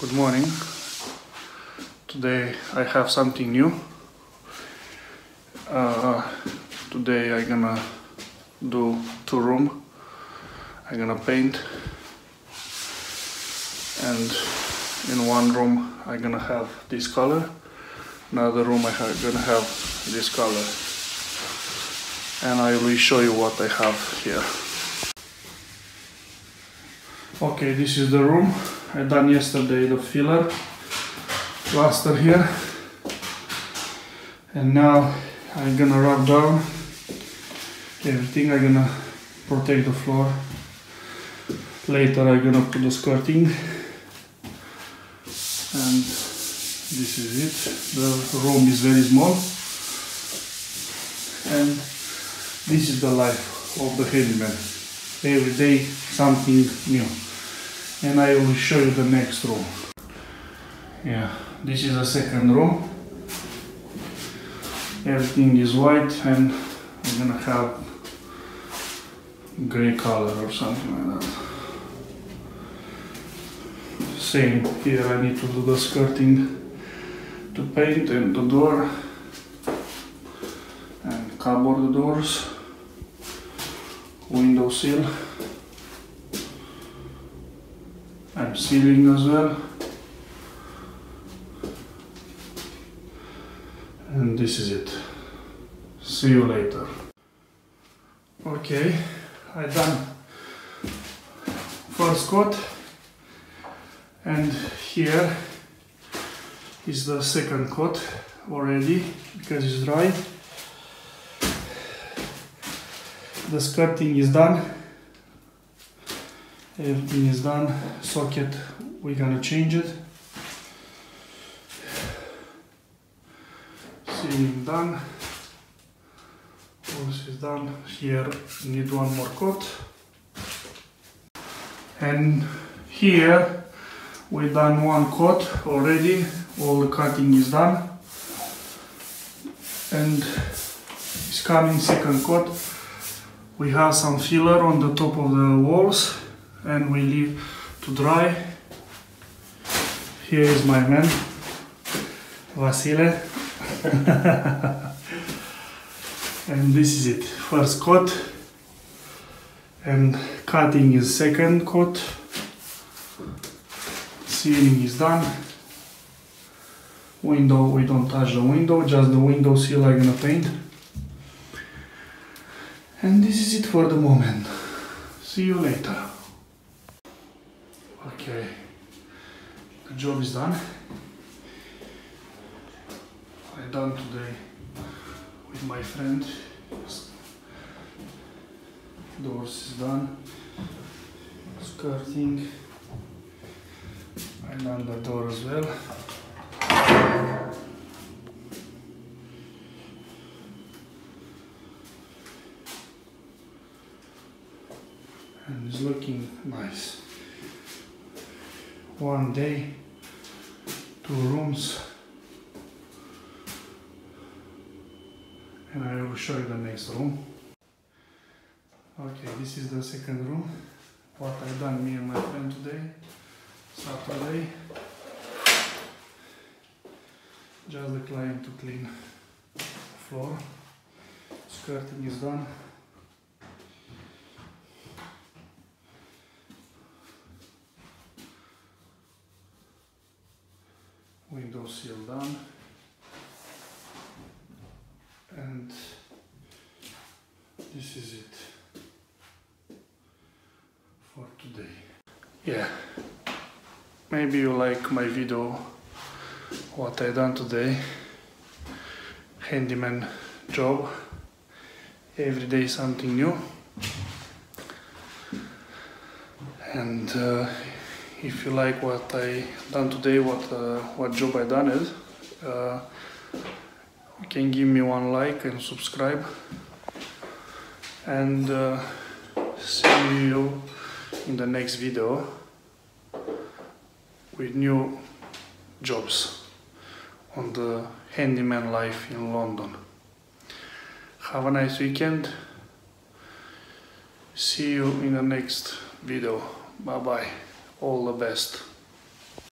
Good morning. Today I have something new. Uh, today I'm gonna do two room. I'm gonna paint and in one room I'm gonna have this color. Another room I have gonna have this color. And I will show you what I have here. Okay, this is the room. I done yesterday the filler plaster here. And now I'm gonna rub down everything. I'm gonna protect the floor. Later I'm gonna put the skirting. And this is it. The room is very small. And this is the life of the handyman. Every day something new and I will show you the next room. Yeah, this is the second room. Everything is white and I'm gonna have gray color or something like that. Same here, I need to do the skirting to paint and the door and cupboard doors, window sill. I'm ceiling as well. And this is it. See you later. Okay, I done first coat and here is the second coat already because it's dry. The skirting is done. Everything is done. Socket we're gonna change it. Ceiling done. All this is done. Here need one more coat. And here we done one coat already. All the cutting is done. And it's coming second coat we have some filler on the top of the walls and we leave to dry. Here is my man, Vasile. and this is it, first coat and cutting is second coat. Ceiling is done. Window, we don't touch the window, just the window sill I'm gonna paint. And this is it for the moment. See you later. Okay, the job is done. I done today with my friend. Doors is done. Skirting. I done the door as well. Looking nice one day, two rooms, and I will show you the next room. Okay, this is the second room. What I've done me and my friend today, Saturday. Just the client to clean floor. Skirting is done. Window sill done and this is it for today. Yeah. Maybe you like my video what I done today. Handyman job. Every day something new. And uh, if you like what I done today, what uh, what job I done is, uh, you can give me one like and subscribe, and uh, see you in the next video with new jobs on the handyman life in London. Have a nice weekend. See you in the next video. Bye bye. All the best.